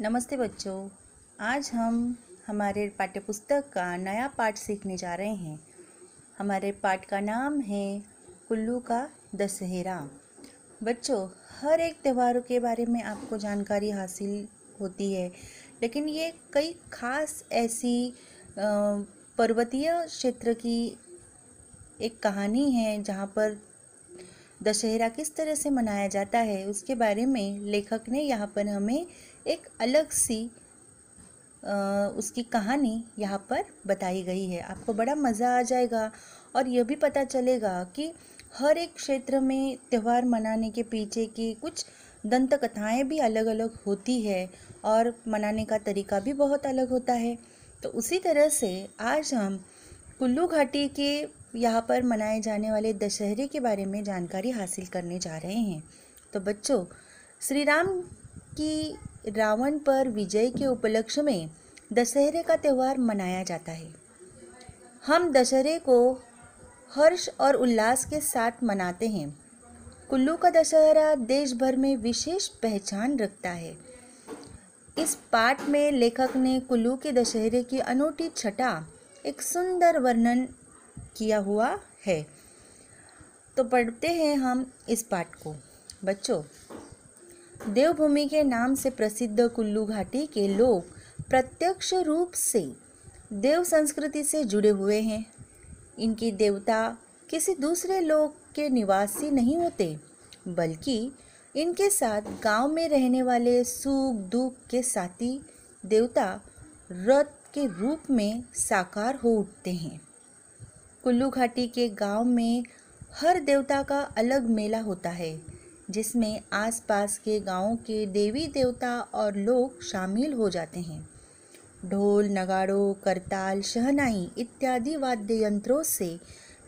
नमस्ते बच्चों। आज हम हमारे पाठ्यपुस्तक का नया पाठ सीखने जा रहे हैं। हमारे पाठ का नाम है कुल्लू का दशहरा। बच्चों, हर एक त्योहारों के बारे में आपको जानकारी हासिल होती है, लेकिन ये कई खास ऐसी पर्वतीय क्षेत्र की एक कहानी है, जहाँ पर दशहरा किस तरह से मनाया जाता है, उसके बारे में लेखक ने यहाँ पर हमें एक अलग सी उसकी कहानी यहाँ पर बताई गई है। आपको बड़ा मज़ा आ जाएगा और यह भी पता चलेगा कि हर एक क्षेत्र में त्यौहार मनाने के पीछे की कुछ दंत कथाएँ भी अलग अलग होती है और मनाने का तरीका भी बहुत अलग होता है। तो उसी तरह से आज हम कुल्लू घाटी के यहाँ पर मनाए जाने वाले दशहरे के बारे में जानकारी हासिल करने जा रहे हैं। तो बच्चों श्री राम की रावण पर विजय के उपलक्ष्य में दशहरे का त्यौहार मनाया जाता है। हम दशहरे को हर्ष और उल्लास के साथ मनाते हैं। कुल्लू का दशहरा देश भर में विशेष पहचान रखता है। इस पाठ में लेखक ने कुल्लू के दशहरे की अनूठी छटा एक सुंदर वर्णन किया हुआ है। तो पढ़ते हैं हम इस पाठ को। बच्चों देवभूमि के नाम से प्रसिद्ध कुल्लू घाटी के लोग प्रत्यक्ष रूप से देव संस्कृति से जुड़े हुए हैं। इनकी देवता किसी दूसरे लोग के निवासी नहीं होते, बल्कि इनके साथ गाँव में रहने वाले सुख दुख के साथी देवता रथ के रूप में साकार हो उठते हैं। कुल्लू घाटी के गाँव में हर देवता का अलग मेला होता है। जिसमें आसपास के गाँवों के देवी देवता और लोग शामिल हो जाते हैं। ढोल, नगाड़ों, करताल, शहनाई इत्यादि वाद्य यंत्रों से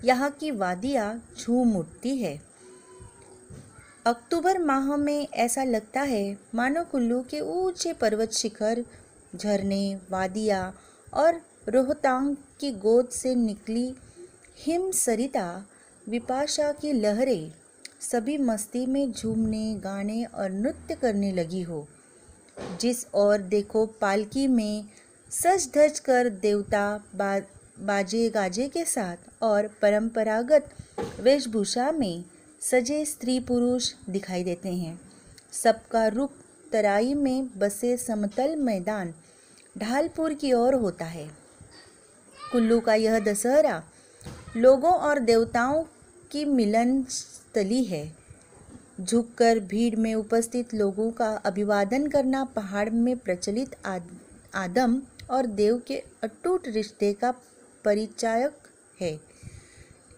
यहाँ की वादियाँ झूम उठती है। अक्टूबर माह में ऐसा लगता है, मानो कुल्लू के ऊँचे पर्वत शिखर, झरने, वादियाँ और रोहतांग की गोद से निकली हिम सरिता विपाशा की लहरें सभी मस्ती में झूमने गाने और नृत्य करने लगी हो। जिस और देखो पालकी में सज धज कर देवता बा, बाजे गाजे के साथ और परंपरागत वेशभूषा में सजे स्त्री पुरुष दिखाई देते हैं। सबका रुख तराई में बसे समतल मैदान ढालपुर की ओर होता है। कुल्लू का यह दशहरा लोगों और देवताओं की मिलन स्थली है। झुककर भीड़ में उपस्थित लोगों का अभिवादन करना पहाड़ में प्रचलित आद, आदम और देव के अटूट रिश्ते का परिचायक है।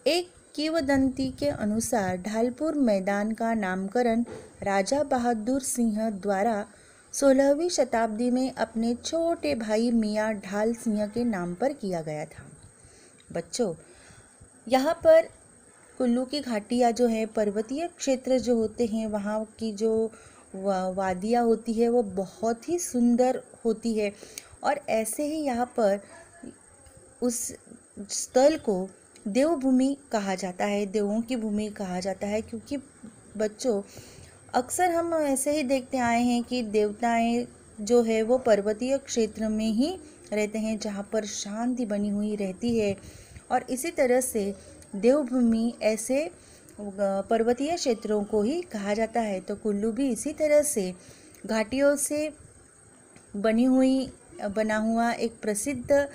एक किवदंती के अनुसार ढालपुर मैदान का नामकरण राजा बहादुर सिंह द्वारा सोलहवीं शताब्दी में अपने छोटे भाई मियाँ ढाल सिंह के नाम पर किया गया था। बच्चों यहाँ पर कुल्लू की घाटियाँ जो है, पर्वतीय क्षेत्र जो होते हैं, वहाँ की जो वादियाँ होती है, वो बहुत ही सुंदर होती है। और ऐसे ही यहाँ पर उस स्थल को देवभूमि कहा जाता है, देवों की भूमि कहा जाता है, क्योंकि बच्चों, अक्सर हम ऐसे ही देखते आए हैं कि देवताएँ जो है, वो पर्वतीय क्षेत्र में ही रहते हैं, जहाँ पर शांति बनी हुई रहती है। और इसी तरह से देवभूमि ऐसे पर्वतीय क्षेत्रों को ही कहा जाता है। तो कुल्लू भी इसी तरह से घाटियों से बनी हुई, बना हुआ एक प्रसिद्ध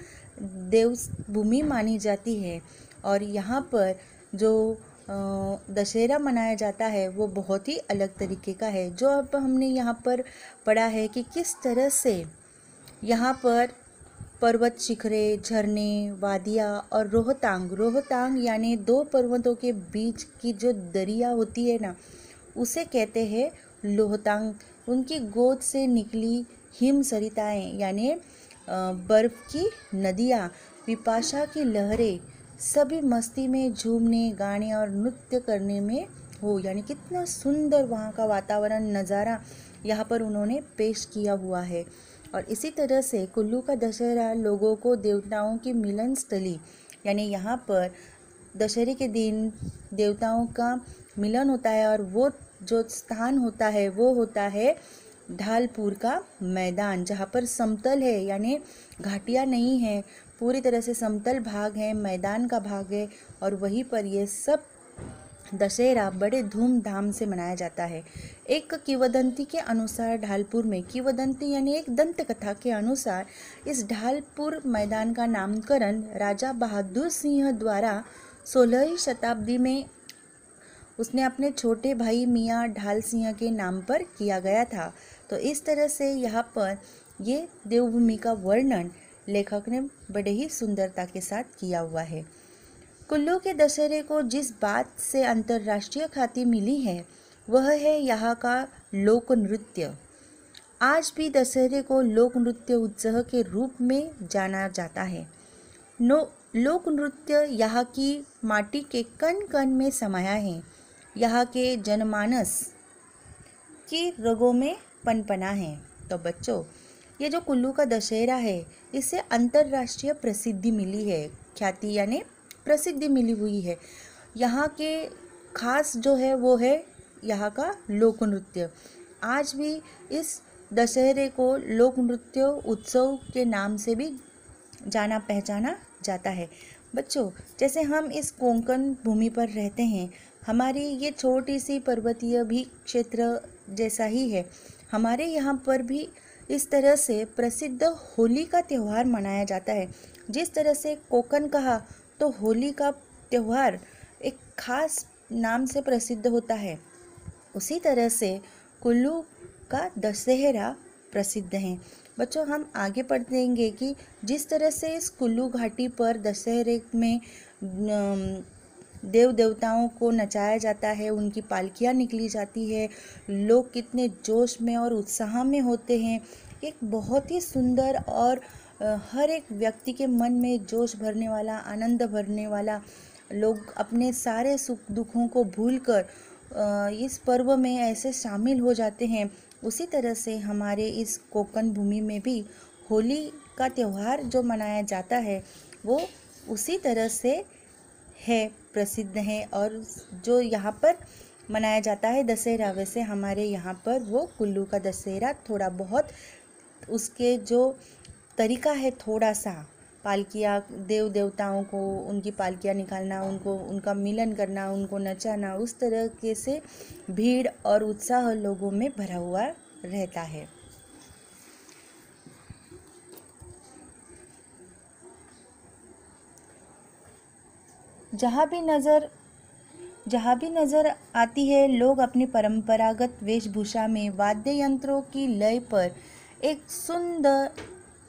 देव भूमि मानी जाती है। और यहाँ पर जो दशहरा मनाया जाता है, वो बहुत ही अलग तरीके का है। जो अब हमने यहाँ पर पढ़ा है कि किस तरह से यहाँ पर पर्वत शिखरे, झरने, वादियाँ और रोहतांग। रोहतांग यानी दो पर्वतों के बीच की जो दरिया होती है ना, उसे कहते हैं लोहतांग। उनकी गोद से निकली हिम सरिताएँ यानी बर्फ़ की नदियाँ विपाशा की लहरें, सभी मस्ती में झूमने, गाने और नृत्य करने में हो। यानी कितना सुंदर वहाँ का वातावरण, नज़ारा यहाँ पर उन्होंने पेश किया हुआ है। और इसी तरह से कुल्लू का दशहरा लोगों को देवताओं की मिलन स्थली यानी यहाँ पर दशहरे के दिन देवताओं का मिलन होता है और वो जो स्थान होता है, वो होता है ढालपुर का मैदान, जहाँ पर समतल है, यानी घाटियाँ नहीं है, पूरी तरह से समतल भाग है, मैदान का भाग है और वहीं पर ये सब दशहरा बड़े धूमधाम से मनाया जाता है। एक किवदंती के अनुसार ढालपुर में, किवदंती यानी एक दंत कथा के अनुसार इस ढालपुर मैदान का नामकरण राजा बहादुर सिंह द्वारा सोलहवीं शताब्दी में उसने अपने छोटे भाई मियाँ ढाल सिंह के नाम पर किया गया था। तो इस तरह से यहाँ पर ये देवभूमि का वर्णन लेखक ने बड़े ही सुंदरता के साथ किया हुआ है। कुल्लू के दशहरे को जिस बात से अंतर्राष्ट्रीय ख्याति मिली है, वह है यहाँ का लोक नृत्य आज भी दशहरे को लोक नृत्य उत्सव के रूप में जाना जाता है। नो लोक नृत्य यहाँ की माटी के कण कण में समाया है। यहाँ के जनमानस की रगों में पनपना है। तो बच्चों, ये जो कुल्लू का दशहरा है, इसे अंतर्राष्ट्रीय प्रसिद्धि मिली है। ख्याति यानी प्रसिद्धि मिली हुई है। यहाँ के खास जो है, वो है यहाँ का लोक नृत्य। आज भी इस दशहरे को लोक नृत्य उत्सव के नाम से भी जाना पहचाना जाता है। बच्चों, जैसे हम इस कोंकण भूमि पर रहते हैं, हमारी ये छोटी सी पर्वतीय भी क्षेत्र जैसा ही है। हमारे यहाँ पर भी इस तरह से प्रसिद्ध होली का त्यौहार मनाया जाता है। जिस तरह से कोकन कहा तो होली का त्यौहार एक खास नाम से प्रसिद्ध होता है। उसी तरह से कुल्लू का दशहरा प्रसिद्ध है। बच्चों, हम आगे पढ़ेंगे कि जिस तरह से इस कुल्लू घाटी पर दशहरे में देव देवताओं को नचाया जाता है, उनकी पालकियाँ निकली जाती है, लोग कितने जोश में और उत्साह में होते हैं। एक बहुत ही सुंदर और हर एक व्यक्ति के मन में जोश भरने वाला, आनंद भरने वाला लोग अपने सारे सुख दुखों को भूलकर इस पर्व में ऐसे शामिल हो जाते हैं। उसी तरह से हमारे इस कोकन भूमि में भी होली का त्यौहार जो मनाया जाता है, वो उसी तरह से है, प्रसिद्ध है और जो यहाँ पर मनाया जाता है दशहरा, वैसे हमारे यहाँ पर वो कुल्लू का दशहरा थोड़ा बहुत उसके जो तरीका है थोड़ा सा पालकियाँ देव देवताओं को, उनकी पालकियाँ निकालना, उनको, उनका मिलन करना, उनको नचाना, उस तरह के से भीड़ और उत्साह लोगों में भरा हुआ रहता है। जहाँ भी नज़र, जहाँ भी नज़र आती है, लोग अपनी परंपरागत वेशभूषा में वाद्य यंत्रों की लय पर एक सुंदर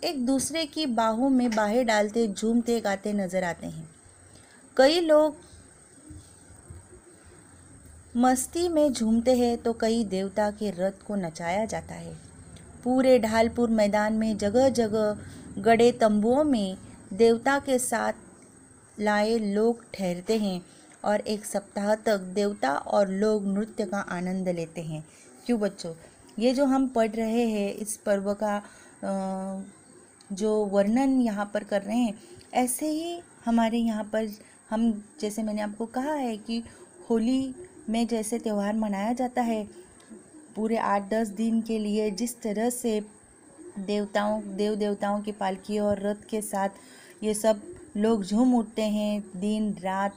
एक दूसरे की बाहों में बाहें डालते, झूमते, गाते नज़र आते हैं। कई लोग मस्ती में झूमते हैं तो कई देवता के रथ को नचाया जाता है। पूरे ढालपुर मैदान में जगह जगह गड़े तंबुओं में देवता के साथ लाए लोग ठहरते हैं और एक सप्ताह तक देवता और लोग नृत्य का आनंद लेते हैं। क्यों बच्चों? ये जो हम पढ़ रहे हैं, इस पर्व का जो वर्णन यहाँ पर कर रहे हैं ऐसे ही हमारे यहाँ पर हम जैसे मैंने आपको कहा है कि होली में जैसे त्यौहार मनाया जाता है पूरे आठ दस दिन के लिए जिस तरह से देवताओं देव देवताओं की पालकी और रथ के साथ ये सब लोग झूम उठते हैं दिन रात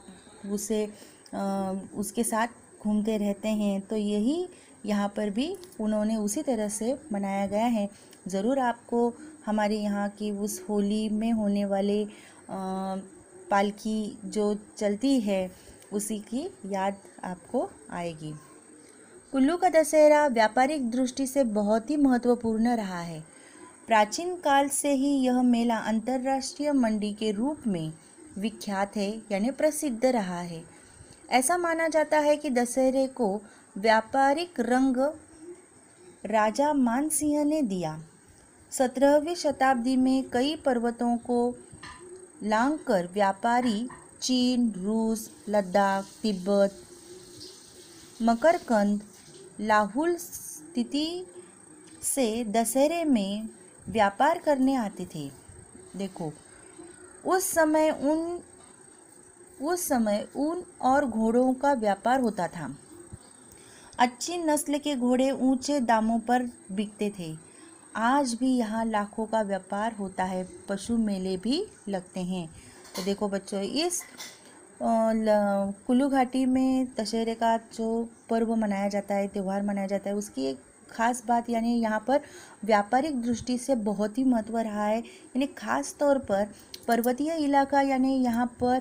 उसे आ, उसके साथ घूमते रहते हैं तो यही यहाँ पर भी उन्होंने उसी तरह से मनाया गया है। ज़रूर आपको हमारे यहाँ की उस होली में होने वाले पालकी जो चलती है, उसी की याद आपको आएगी। कुल्लू का दशहरा व्यापारिक दृष्टि से बहुत ही महत्वपूर्ण रहा है। प्राचीन काल से ही यह मेला अंतर्राष्ट्रीय मंडी के रूप में विख्यात है, यानी प्रसिद्ध रहा है। ऐसा माना जाता है कि दशहरे को व्यापारिक रंग राजा मानसिंह ने दिया। सत्रहवीं शताब्दी में कई पर्वतों को लांग कर व्यापारी चीन, रूस, लद्दाख, तिब्बत, मकरकंद, लाहुल स्थिति से दशहरे में व्यापार करने आते थे। देखो, उस समय उन, उस समय ऊन और घोड़ों का व्यापार होता था। अच्छी नस्ल के घोड़े ऊँचे दामों पर बिकते थे। आज भी यहाँ लाखों का व्यापार होता है, पशु मेले भी लगते हैं। तो देखो बच्चों, इस कुल्लू घाटी में दशहरे का जो पर्व मनाया जाता है, त्यौहार मनाया जाता है, उसकी एक खास बात यानी यहाँ पर व्यापारिक दृष्टि से बहुत ही महत्व रहा है। यानी खास तौर पर पर्वतीय इलाका यानी यहाँ पर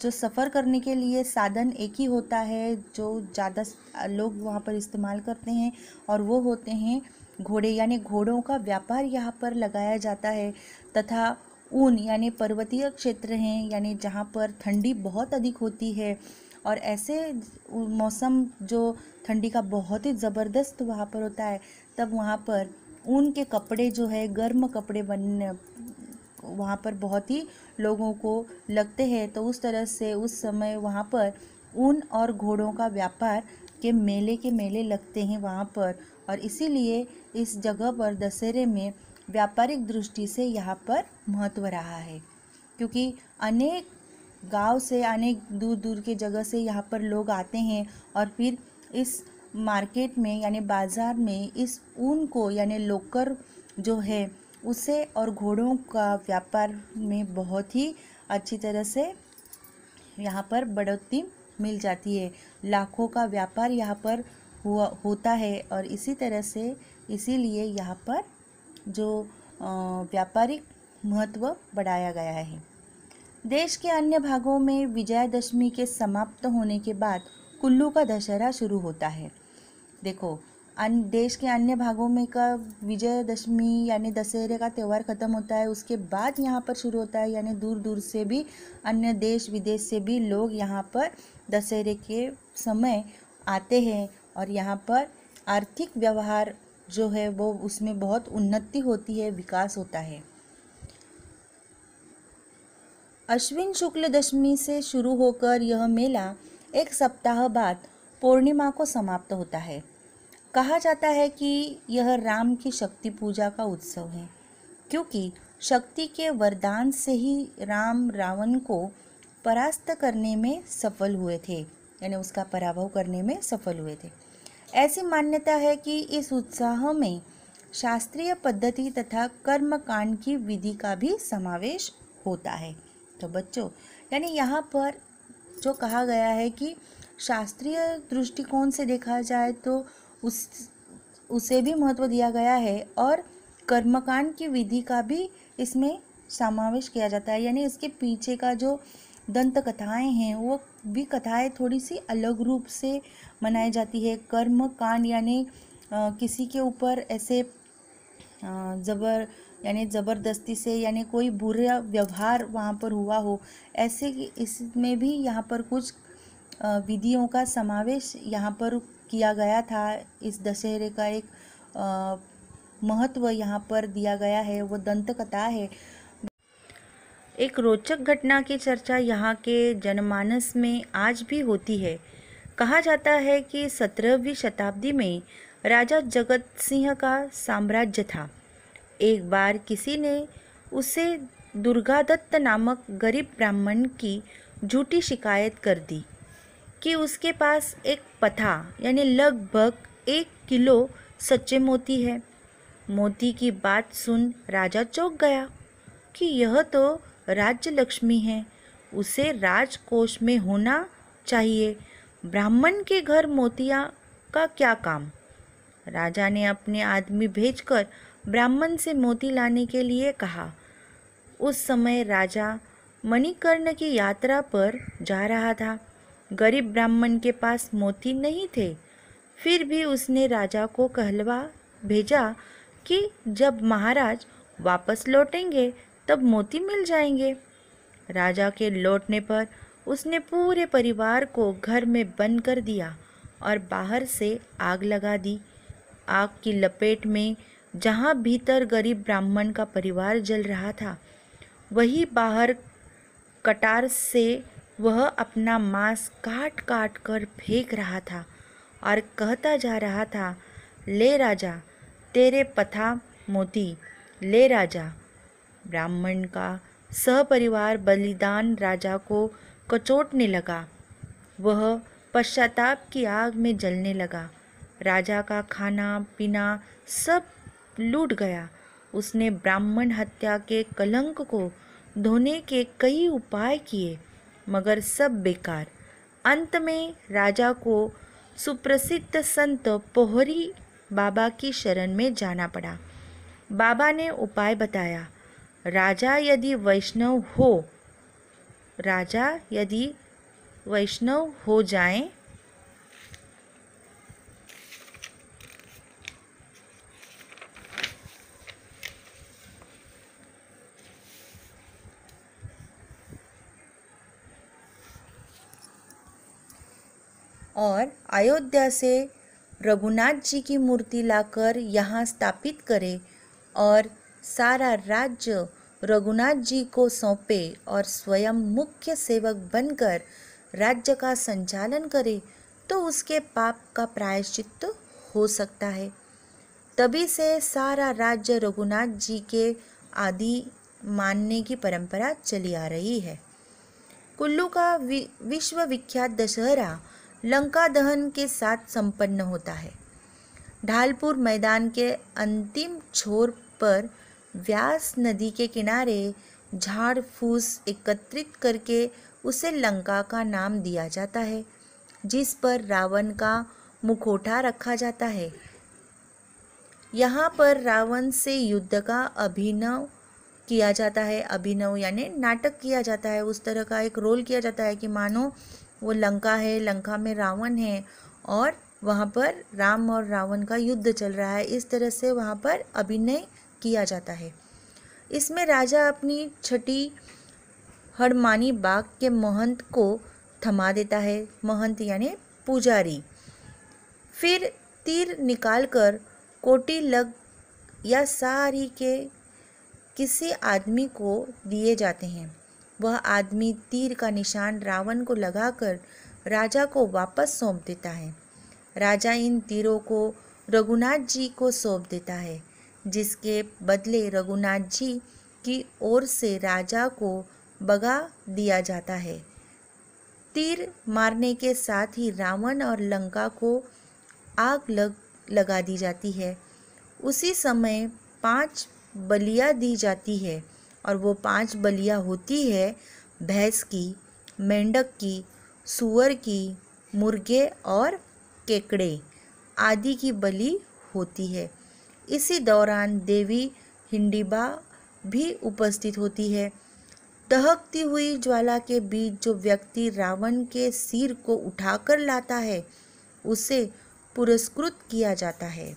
जो सफ़र करने के लिए साधन एक ही होता है, जो ज़्यादा लोग वहाँ पर इस्तेमाल करते हैं और वो होते हैं घोड़े यानी घोड़ों का व्यापार यहाँ पर लगाया जाता है तथा ऊन यानी पर्वतीय क्षेत्र हैं, यानी जहाँ पर ठंडी बहुत अधिक होती है। और ऐसे मौसम जो ठंडी का बहुत ही ज़बरदस्त वहाँ पर होता है, तब वहाँ पर ऊन के कपड़े जो है, गर्म कपड़े बनने वहाँ पर बहुत ही लोगों को लगते हैं। तो उस तरह से उस समय वहाँ पर ऊन और घोड़ों का व्यापार के मेले के मेले लगते हैं वहाँ पर। और इसीलिए इस जगह पर दशहरे में व्यापारिक दृष्टि से यहाँ पर महत्व रहा है, क्योंकि अनेक गाँव से, अनेक दूर दूर के जगह से यहाँ पर लोग आते हैं और फिर इस मार्केट में, यानी बाज़ार में इस ऊन को, यानी लोकर जो है, उसे और घोड़ों का व्यापार में बहुत ही अच्छी तरह से यहाँ पर बढ़ोतरी मिल जाती है। लाखों का व्यापार यहाँ पर हुआ, होता है और इसी तरह से इसीलिए यहाँ पर जो व्यापारिक महत्व बढ़ाया गया है। देश के अन्य भागों में विजयादशमी के समाप्त होने के बाद कुल्लू का दशहरा शुरू होता है। देखो, अन, देश के अन्य भागों में का विजयदशमी यानी दशहरे का त्यौहार ख़त्म होता है, उसके बाद यहाँ पर शुरू होता है, यानी दूर दूर से भी, अन्य देश विदेश से भी लोग यहाँ पर दशहरे के समय आते हैं और यहाँ पर आर्थिक व्यवहार जो है वो उसमें बहुत उन्नति होती है, विकास होता है। अश्विन शुक्ल दशमी से शुरू होकर यह मेला एक सप्ताह बाद पूर्णिमा को समाप्त होता है। कहा जाता है कि यह राम की शक्ति पूजा का उत्सव है, क्योंकि शक्ति के वरदान से ही राम रावण को परास्त करने में सफल हुए थे, यानी उसका पराभव करने में सफल हुए थे। ऐसी मान्यता है कि इस उत्साह में शास्त्रीय पद्धति तथा कर्म कांड की विधि का भी समावेश होता है। तो बच्चों, यानी यहाँ पर जो कहा गया है कि शास्त्रीय दृष्टिकोण से देखा जाए तो उस, उसे भी महत्व दिया गया है और कर्मकांड की विधि का भी इसमें समावेश किया जाता है। यानी इसके पीछे का जो दंत कथाएँ हैं, वो भी कथाएँ थोड़ी सी अलग रूप से मनाई जाती है। कर्म, कांड यानी किसी के ऊपर ऐसे ज़बर, यानी ज़बरदस्ती से, यानी कोई बुरा व्यवहार वहाँ पर हुआ हो, ऐसे इसमें भी यहाँ पर कुछ विधियों का समावेश यहाँ पर किया गया था। इस दशहरे का एक महत्व यहाँ पर दिया गया है। वो दंत कथा है। एक रोचक घटना की चर्चा यहाँ के जनमानस में आज भी होती है। कहा जाता है कि सत्रहवीं शताब्दी में राजा जगत सिंह का साम्राज्य था। एक बार किसी ने उसे दुर्गादत्त नामक गरीब ब्राह्मण की झूठी शिकायत कर दी कि उसके पास एक पथा, यानी लगभग एक किलो सच्चे मोती है। मोती की बात सुन राजा चौंक गया कि यह तो राज्य लक्ष्मी है, उसे राजकोष में होना चाहिए। ब्राह्मण के घर मोतिया का क्या काम? राजा ने अपने आदमी भेजकर ब्राह्मण से मोती लाने के लिए कहा। उस समय राजा मणिकर्ण की यात्रा पर जा रहा था। गरीब ब्राह्मण के पास मोती नहीं थे। फिर भी उसने राजा को कहलवा भेजा कि जब महाराज वापस लौटेंगे, तब मोती मिल जाएँगे। राजा के लौटने पर उसने पूरे परिवार को घर में बंद कर दिया और बाहर से आग लगा दी। आग की लपेट में जहाँ भीतर गरीब ब्राह्मण का परिवार जल रहा था, वही बाहर कटार से वह अपना मांस काट काट कर फेंक रहा था और कहता जा रहा था, ले राजा, तेरे पथा मोती, ले राजा। ब्राह्मण का सहपरिवार बलिदान राजा को कचोटने लगा। वह पश्चाताप की आग में जलने लगा। राजा का खाना, पीना सब लूट गया। उसने ब्राह्मण हत्या के कलंक को धोने के कई उपाय किए, मगर सब बेकार। अंत में राजा को सुप्रसिद्ध संत पोहरी बाबा की शरण में जाना पड़ा। बाबा ने उपाय बताया। राजा यदि वैष्णव हो राजा यदि वैष्णव हो जाएँ, और अयोध्या से रघुनाथ जी की मूर्ति लाकर यहाँ स्थापित करे और सारा राज्य रघुनाथ जी को सौंपे और स्वयं मुख्य सेवक बनकर राज्य का संचालन करे तो उसके पाप का प्रायश्चित हो सकता है। तभी से सारा राज्य रघुनाथ जी के आदि मानने की परंपरा चली आ रही है। कुल्लू का विश्व विख्यात दशहरा लंका दहन के साथ संपन्न होता है। ढालपुर मैदान के अंतिम छोर पर व्यास नदी के किनारे झाड़ फूस एकत्रित करके उसे लंका का नाम दिया जाता है, जिस पर रावण का मुखोटा रखा जाता है। यहाँ पर रावण से युद्ध का अभिनव किया जाता है, अभिनव यानी नाटक किया जाता है। उस तरह का एक रोल किया जाता है कि मानो वो लंका है, लंका में रावण है और वहाँ पर राम और रावण का युद्ध चल रहा है। इस तरह से वहाँ पर अभिनय किया जाता है। इसमें राजा अपनी छठी हड़मानी बाग के महंत को थमा देता है, महंत यानी पुजारी। फिर तीर निकालकर कोटी लग या सारी के किसी आदमी को दिए जाते हैं। वह आदमी तीर का निशान रावण को लगाकर राजा को वापस सौंप देता है। राजा इन तीरों को रघुनाथ जी को सौंप देता है। जिसके बदले रघुनाथ जी की ओर से राजा को बगा दिया जाता है। तीर मारने के साथ ही रावण और लंका को आग लग, लगा दी जाती है। उसी समय पाँच बलियाँ दी जाती है और वो पाँच बलियाँ होती है भैंस की, मेंढक की, सुअर की, मुर्गे और केकड़े आदि की बलि होती है। इसी दौरान देवी हिंडिबा भी उपस्थित होती है। दहकती हुई ज्वाला के बीच जो व्यक्ति रावण के सिर को उठाकर लाता है, उसे पुरस्कृत किया जाता है।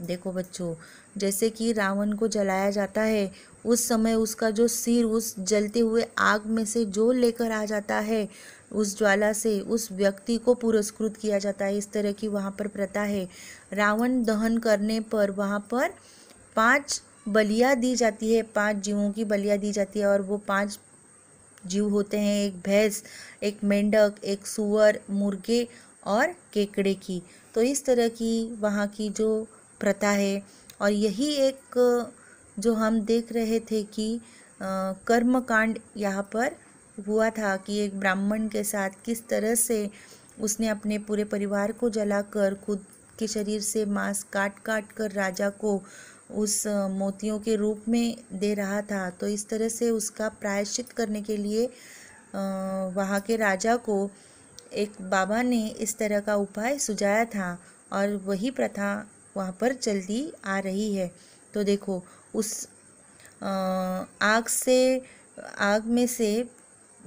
देखो बच्चों, जैसे कि रावण को जलाया जाता है, उस समय उसका जो सिर, उस जलते हुए आग में से जो लेकर आ जाता है उस ज्वाला से उस व्यक्ति को पुरस्कृत किया जाता है। इस तरह की वहाँ पर प्रथा है। रावण दहन करने पर वहाँ पर पाँच बलिया दी जाती है। पाँच जीवों की बलियाँ दी जाती है और वो पाँच जीव होते हैं। एक भैंस, एक मेंढक, एक सुअर, मुर्गे और केकड़े की। तो इस तरह की वहाँ की जो प्रथा है और यही एक जो हम देख रहे थे कि कर्म कांड यहाँ पर हुआ था कि एक ब्राह्मण के साथ किस तरह से उसने अपने पूरे परिवार को जलाकर, खुद के शरीर से मांस काट काट कर राजा को उस मोतियों के रूप में दे रहा था तो इस तरह से उसका प्रायश्चित करने के लिए वहाँ के राजा को एक बाबा ने इस तरह का उपाय सुझाया था और वही प्रथा वहाँ पर चलती आ रही है। तो देखो, उस आग से, आग में से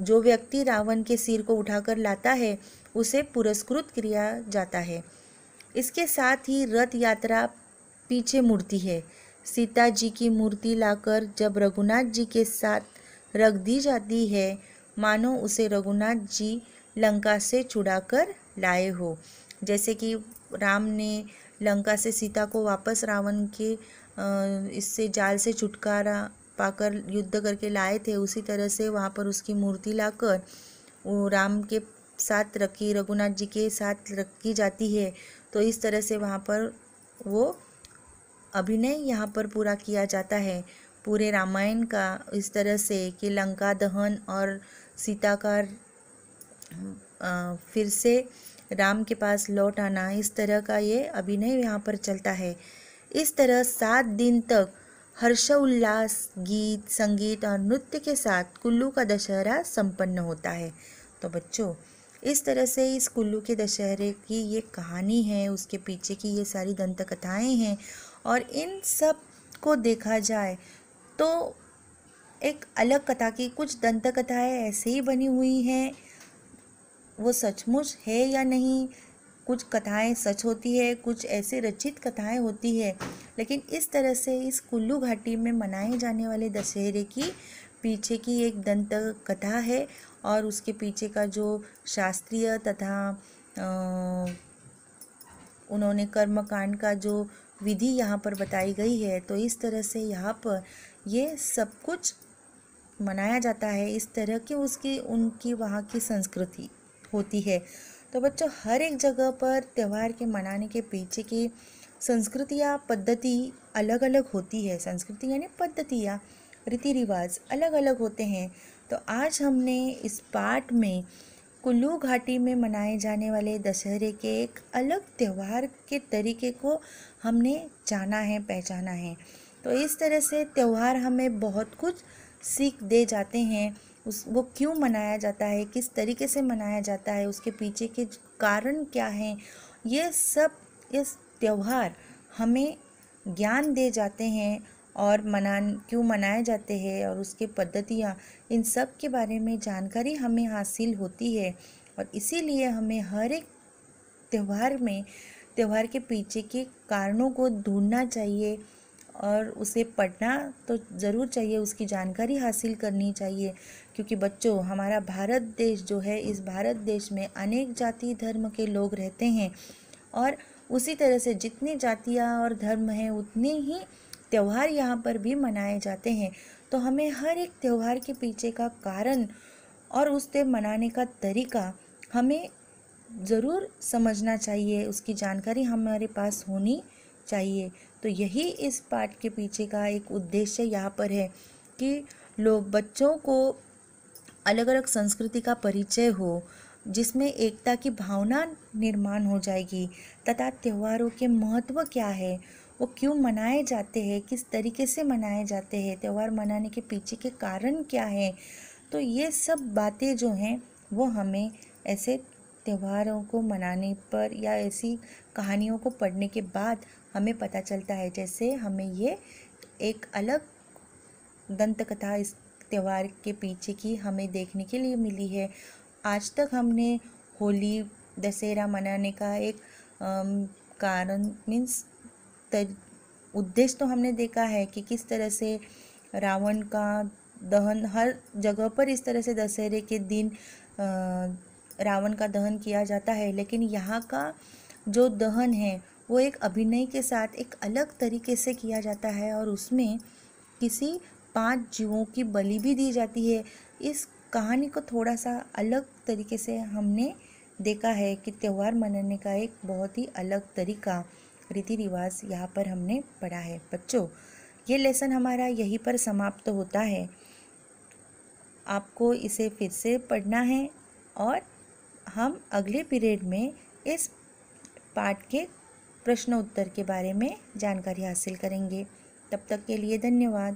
जो व्यक्ति रावण के सिर को उठाकर लाता है, उसे पुरस्कृत किया जाता है। इसके साथ ही रथ यात्रा पीछे मुड़ती है। सीता जी की मूर्ति लाकर जब रघुनाथ जी के साथ रख दी जाती है, मानो उसे रघुनाथ जी लंका से छुड़ाकर लाए हो। जैसे कि राम ने लंका से सीता को वापस रावण के इससे जाल से छुटकारा पाकर युद्ध करके लाए थे, उसी तरह से वहाँ पर उसकी मूर्ति लाकर वो राम के साथ रखी, रघुनाथ जी के साथ रखी जाती है। तो इस तरह से वहाँ पर वो अभिनय यहाँ पर पूरा किया जाता है। पूरे रामायण का इस तरह से कि लंका दहन और सीता का फिर से राम के पास लौट आना, इस तरह का ये अभिनय यहाँ पर चलता है। इस तरह सात दिन तक हर्षोल्लास, गीत, संगीत और नृत्य के साथ कुल्लू का दशहरा संपन्न होता है। तो बच्चों, इस तरह से इस कुल्लू के दशहरे की ये कहानी है, उसके पीछे की ये सारी दंत कथाएँ हैं और इन सबको देखा जाए तो एक अलग कथा की कुछ दंत कथाएँ ऐसे ही बनी हुई हैं, वो सचमुच है या नहीं कुछ कथाएँ सच होती है, कुछ ऐसे रचित कथाएँ होती है। लेकिन इस तरह से इस कुल्लू घाटी में मनाए जाने वाले दशहरे की पीछे की एक दंत कथा है और उसके पीछे का जो शास्त्रीय तथा उन्होंने कर्मकांड का जो विधि यहाँ पर बताई गई है तो इस तरह से यहाँ पर ये सब कुछ मनाया जाता है। इस तरह की उसकी, उनकी वहाँ की संस्कृति होती है। तो बच्चों, हर एक जगह पर त्यौहार के मनाने के पीछे की संस्कृति या पद्धति अलग अलग होती है। संस्कृति यानी पद्धति या रीति रिवाज अलग अलग होते हैं। तो आज हमने इस पाठ में कुल्लू घाटी में मनाए जाने वाले दशहरे के एक अलग त्यौहार के तरीके को हमने जाना है, पहचाना है। तो इस तरह से त्यौहार हमें बहुत कुछ सीख दे जाते हैं। उस, वो क्यों मनाया जाता है? किस तरीके से मनाया जाता है? उसके पीछे के कारण क्या हैं? ये सब, इस त्यौहार हमें ज्ञान दे जाते हैं और मना क्यों मनाए जाते हैं और उसके पद्धतियाँ, इन सब के बारे में जानकारी हमें हासिल होती है। और इसीलिए हमें हर एक त्यौहार में, त्यौहार के पीछे के कारणों को ढूंढना चाहिए। और उसे पढ़ना तो ज़रूर चाहिए, उसकी जानकारी हासिल करनी चाहिए। क्योंकि बच्चों, हमारा भारत देश जो है, इस भारत देश में अनेक जाति धर्म के लोग रहते हैं। और उसी तरह से जितनी जातियाँ और धर्म हैं, उतने ही त्यौहार यहाँ पर भी मनाए जाते हैं। तो हमें हर एक त्यौहार के पीछे का कारण और उससे मनाने का तरीका हमें ज़रूर समझना चाहिए। उसकी जानकारी हमारे पास होनी चाहिए। तो यही इस पाठ के पीछे का एक उद्देश्य यहाँ पर है कि लोग बच्चों को अलग अलग संस्कृति का परिचय हो, जिसमें एकता की भावना निर्माण हो जाएगी तथा त्योहारों के महत्व क्या है, वो क्यों मनाए जाते हैं, किस तरीके से मनाए जाते हैं, त्यौहार मनाने के पीछे के कारण क्या है। तो ये सब बातें जो हैं, वो हमें ऐसे त्योहारों को मनाने पर या ऐसी कहानियों को पढ़ने के बाद हमें पता चलता है जैसे हमें ये एक अलग दंत कथा इस त्यौहार के पीछे की हमें देखने के लिए मिली है। आज तक हमने होली, दशहरा मनाने का एक कारण मीन्स उद्देश्य तो हमने देखा है कि किस तरह से रावण का दहन हर जगह पर इस तरह से दशहरे के दिन रावण का दहन किया जाता है। लेकिन यहाँ का जो दहन है वो एक अभिनय के साथ एक अलग तरीके से किया जाता है और उसमें किसी पाँच जीवों की बलि भी दी जाती है। इस कहानी को थोड़ा सा अलग तरीके से हमने देखा है कि त्यौहार मनाने का एक बहुत ही अलग तरीका रीति रिवाज यहाँ पर हमने पढ़ा है। बच्चों, ये लेसन हमारा यहीं पर समाप्त तो होता है। आपको इसे फिर से पढ़ना है और हम अगले पीरियड में इस पाठ के प्रश्न उत्तर के बारे में जानकारी हासिल करेंगे। तब तक के लिए धन्यवाद।